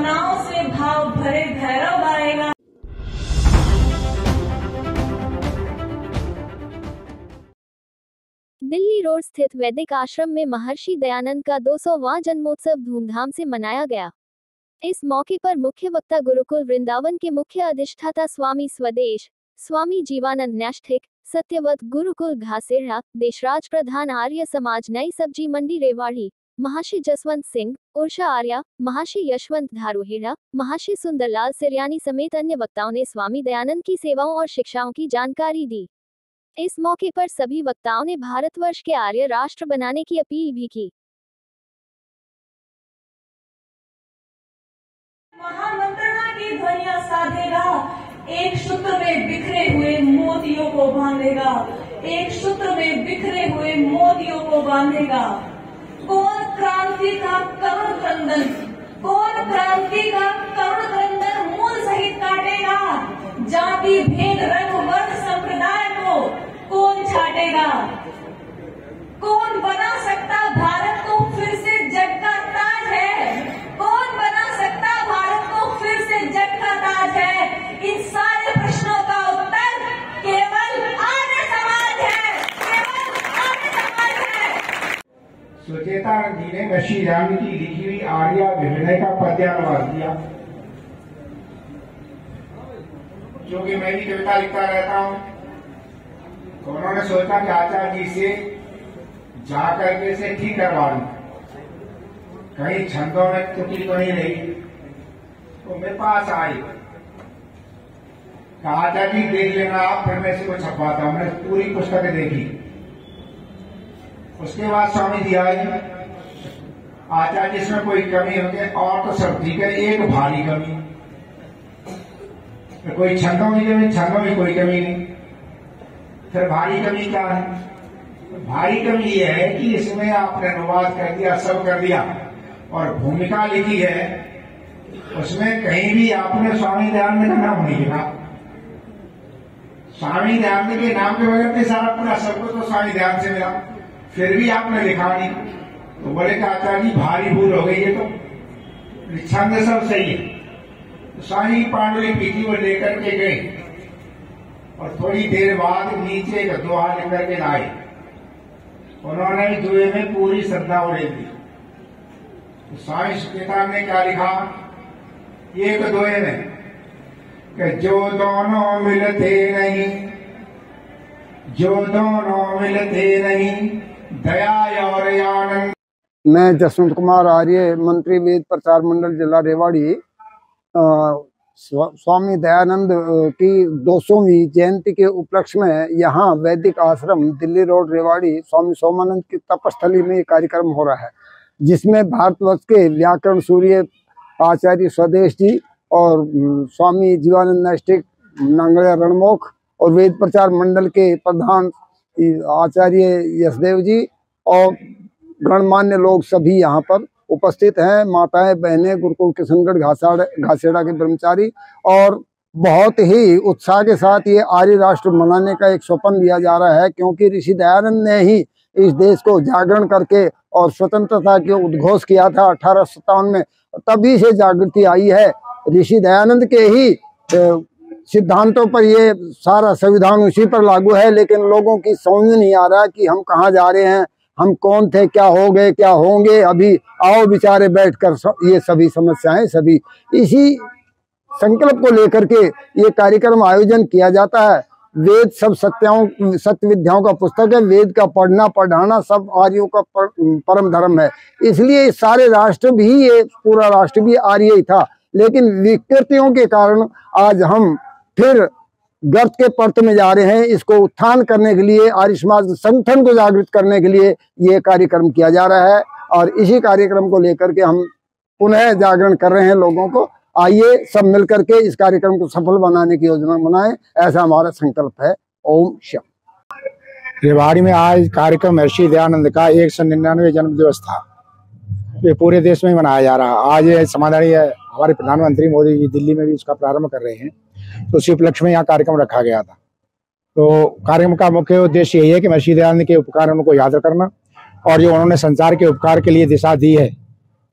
भावनाओं से भाव भरे भैरव गाएगा दिल्ली रोड स्थित वैदिक आश्रम में महर्षि दयानंद का 200वां जन्मोत्सव धूमधाम से मनाया गया। इस मौके पर मुख्य वक्ता गुरुकुल वृंदावन के मुख्य अधिष्ठाता स्वामी स्वदेश, स्वामी जीवानंद न्याष्ठिक, सत्यवत गुरुकुल घासेड़ा देशराज प्रधान आर्य समाज नई सब्ज़ी मंडी रेवाड़ी, महर्षि जसवंत सिंह उर्षा आर्या महर्षि यशवंत धारुहेड़ा महर्षि सुंदरलाल सिरयानी समेत अन्य वक्ताओं ने स्वामी दयानंद की सेवाओं और शिक्षाओं की जानकारी दी। इस मौके पर सभी वक्ताओं ने भारतवर्ष के आर्य राष्ट्र बनाने की अपील भी की। महामंत्रणा साधेगा, एक सूत्र में बिखरे हुए मोतियों को बांधेगा, एक सूत्र में बिखरे हुए मोतियों को बांधेगा। क्रांति का करुण बंधन कौन क्रांति का करुण बंधन मूल सहित काटेगा। जाति भेद रंग वर्ग संप्रदाय को कौन छाटेगा? कौन बना सुचेतानंद जी ने मशी राम की लिखी हुई आर्या विभिनय का पद्यानुवाद किया। क्योंकि मैं भी कविता लिखता रहता हूँ। तो उन्होंने सोचा कि आचार्य जी से जाकर के इसे ठीक करवा लूँ। कहीं छंदों में त्रुटि तो नहीं रही। तो मेरे पास आई। कहा, आचार्य जी, देख लेना आप, फिर मैं इसको छपवाता हूँ। मैंने पूरी पुस्तक देखी। उसके बाद स्वामी जी आए। आचार्य, इसमें कोई कमी हो? गई और तो सब ठीक है, एक भारी कमी। तो कोई छंदों की कमी, छंदों में कोई कमी नहीं। फिर भारी कमी क्या है? भारी कमी यह है कि इसमें आपने अनुवाद कर दिया, सब कर दिया, और भूमिका लिखी है, उसमें कहीं भी आपने स्वामी दयानंद का नाम नहीं लिखा। स्वामी दयानंद के नाम के बगैर तो सारा पूरा सब कुछ तो स्वामी दयानंद से मिला। फिर भी आपने लिखा नहीं। तो बोले कि आचार्य भारी भूल हो गई है तो। छंद सब सही है। तो स्वामी पांडुलिपि थी वो लेकर के गए। और थोड़ी देर बाद नीचे एक दोहा लेकर के लाए। उन्होंने दुए में पूरी श्रद्धा उड़ेल दी। तो स्वामी सुकेतान ने क्या लिखा? एक दोहे में, कि जो दोनों मिलते नहीं, जो दोनों मिलते नहीं, दया और आनंद मैं जसवंत कुमार, आर्य मंत्री, वेद प्रचार मंडल, जिला रेवाड़ी। स्वा- स्वामी दयानंद की 200वीं जयंती के उपलक्ष्य में यहाँ वैदिक आश्रम, दिल्ली रोड, रेवाड़ी, स्वामी सोमानंद की तपस्थली में कार्यक्रम हो रहा है, जिसमें भारतवर्ष के व्याकरण सूर्य, आचार्य स्वदेश जी और स्वामी जीवानंद नैष्टिक नांगड़िया रणमुख और वेद प्रचार मंडल के प्रधान आचार्य यशदेव जी और गणमान्य लोग सभी यहाँ पर उपस्थित हैं। माताएँ, बहनें, गुरुकुल किशनगढ़ घासाड़, घासेड़ा के ब्रह्मचारी और बहुत ही उत्साह के साथ ये आर्य राष्ट्र मनाने का एक स्वप्न लिया जा रहा है क्योंकि ऋषि दयानंद ने ही इस देश को जागरण करके और स्वतंत्रता के उद्घोष किया था अठारह में। तभी से जागृति आई है। ऋषि दयानंद के ही सिद्धांतों पर ये सारा संविधान उसी पर लागू है, लेकिन लोगों की समझ नहीं आ रहा कि हम कहाँ जा रहे हैं। हम कौन थे, क्या हो गए, क्या होंगे, अभी आओ बेचारे बैठकर ये सभी समस्याएँ, सभी। इसी संकल्प को लेकर के ये कार्यक्रम आयोजन किया जाता है। वेद सब सत्याओं, सत्य विद्याओं का पुस्तक है। वेद का पढ़ना, पढ़ाना सब आर्यों का पर- परम धर्म है। इसलिए सारे राष्ट्र भी ये, पूरा राष्ट्र भी आर्य ही था। लेकिन विकृतियों के कारण आज हम फिर गर्त के पर्त में जा रहे हैं। इसको उत्थान करने के लिए, आर्य समाज संगठन को जागृत करने के लिए ये कार्यक्रम किया जा रहा है और इसी कार्यक्रम को लेकर के हम पुनः जागरण कर रहे हैं लोगों को। आइए सब मिलकर के इस कार्यक्रम को सफल बनाने की योजना बनाएँ, ऐसा हमारा संकल्प है। ओम श्याम रेवाड़ी में आज कार्यक्रम महर्षि दयानंद का एक सौ निन्यानवे जन्म दिवस था। ये पूरे देश में मनाया जा रहा आज ये समाधानी हमारे प्रधानमंत्री मोदी जी दिल्ली में भी इसका प्रारंभ कर रहे हैं। तो उसी उपलक्ष्य में यहाँ कार्यक्रम रखा गया था। तो कार्यक्रम का मुख्य उद्देश्य यही है कि महर्षि दयानंद के उपकार उनको याद करना और जो उन्होंने संसार के उपकार के लिए दिशा दी है,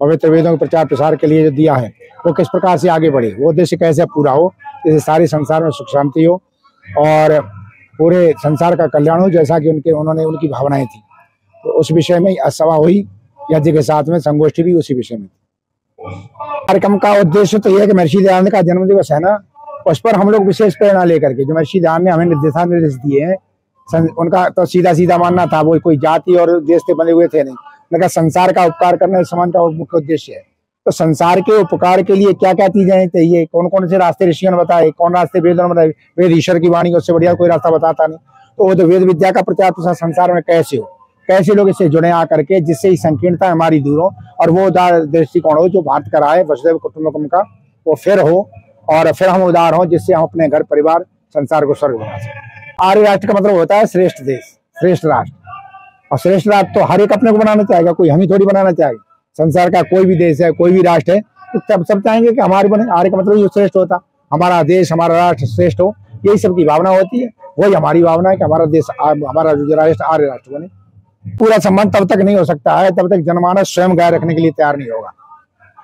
पवित्र वेदों के प्रचार प्रसार के लिए जो दिया है, वो किस प्रकार से आगे बढ़े, वो उद्देश्य कैसे पूरा हो जैसे सारे संसार में सुख शांति हो और पूरे संसार का कल्याण हो, जैसा कि उनके, उन्होंने उनकी भावनाएँ थी। तो उस विषय में आज सभा हुई, यज्ञ के साथ में, संगोष्ठी भी उसी विषय में कार्यक्रम का उद्देश्य तो यह है कि महर्षि दयानंद का जन्मदिवस है ना उस पर हम लोग विशेष प्रेरणा लेकर के, जो महर्षि दयानंद ने हमें निर्देशा निर्देश दिए हैं उनका तो सीधा सीधा मानना था, वो कोई जाति और देश से बने हुए थे नहीं। उनका संसार का उपकार करना समाज का मुख्य उद्देश्य है। तो संसार के उपकार के लिए क्या क्या चीज़ें चाहिए कौन कौन से रास्ते ऋषियों ने बताए, कौन रास्ते वेदों ने बताए? वेद ईश्वर की वाणी उससे बढ़िया कोई रास्ता बताता नहीं। तो वो तो वेद विद्या का प्रचार प्रसार संसार में कैसे हो? कैसे लोग इससे जुड़े आ करके, जिससे संकीर्णता हमारी दूर हो, और वो दृष्टिकोण हो, जो भारत का रहा है वसुदेव कुटुंबकम का, वो फिर हो और फिर हम उदार हों, जिससे हम अपने घर परिवार, संसार को स्वर्ग बना सकें। आर्य राष्ट्र का मतलब होता है श्रेष्ठ देश, श्रेष्ठ राष्ट्र। और श्रेष्ठ राष्ट्र तो हर एक अपने को बनाना चाहेगा, कोई हम ही थोड़ी बनाना चाहेगा। संसार का कोई भी देश है, कोई भी राष्ट्र है तो सब सब चाहेंगे कि हमारे बने। आर्य का मतलब ये श्रेष्ठ होता। हमारा देश, हमारा राष्ट्र श्रेष्ठ हो, यही सबकी भावना होती है। वही हमारी भावना है कि हमारा देश, हमारा राष्ट्र, आर्य राष्ट्र बने। पूरा संबंध तब तक नहीं हो सकता है, तब तक जनमानस स्वयं गाय रखने के लिए तैयार नहीं होगा।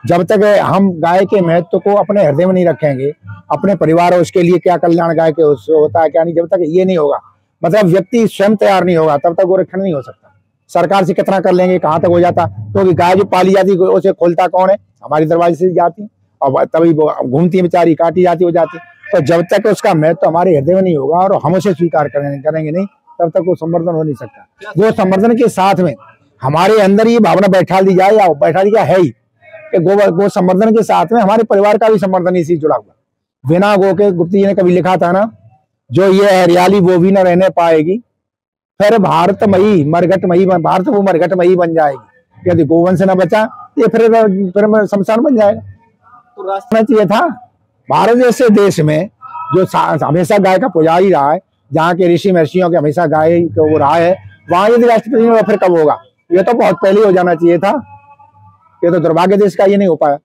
जब तक हम गाय के महत्व को अपने हृदय में नहीं रखेंगे, अपने परिवार और उसके लिए क्या कल्याण गाय के उससे होता है, क्या नहीं, जब तक ये नहीं होगा मतलब व्यक्ति स्वयं तैयार नहीं होगा, तब तक गोरक्षण नहीं हो सकता। सरकार से कितना कर लेंगे, कहाँ तक हो जाता, क्योंकि तो गाय जो पाली जाती, उसे खोलता कौन है? हमारी दरवाजे से जाती और तभी घूमती बेचारी, काटी जाती, हो जाती। तो जब तक उसका महत्व हमारे हृदय में नहीं होगा और हम उसे स्वीकार करेंगे करेंगे नहीं, तब तक वो संवर्धन हो नहीं सकता। वो संवर्धन के साथ में हमारे अंदर ये भावना बैठा दी जाए या बैठा दी जाए है ही। कि गो गो संवर्धन के साथ में हमारे परिवार का भी संवर्धन इसी जुड़ा हुआ बिना गो के गुप्ती जी ने कभी लिखा था ना, जो ये हरियाली वो भी न रहने पाएगी, फिर भारतमयी मरघटमयी बन- भारत वो मरघटमयी बन जाएगी। यदि गोवंश न बचा, ये फिर फिर शमशान बन जाएगा। तो रास्ता चाहिए था, भारत जैसे देश में जो हमेशा गाय का पुजारी रहा है, जहाँ के ऋषि महर्षियों के हमेशा गाय वो रहा है, वहाँ यदि राष्ट्रपति हुआ फिर कब होगा? ये तो बहुत पहले हो जाना चाहिए था। ये तो दुर्भाग्य देश का ये नहीं हो पाया।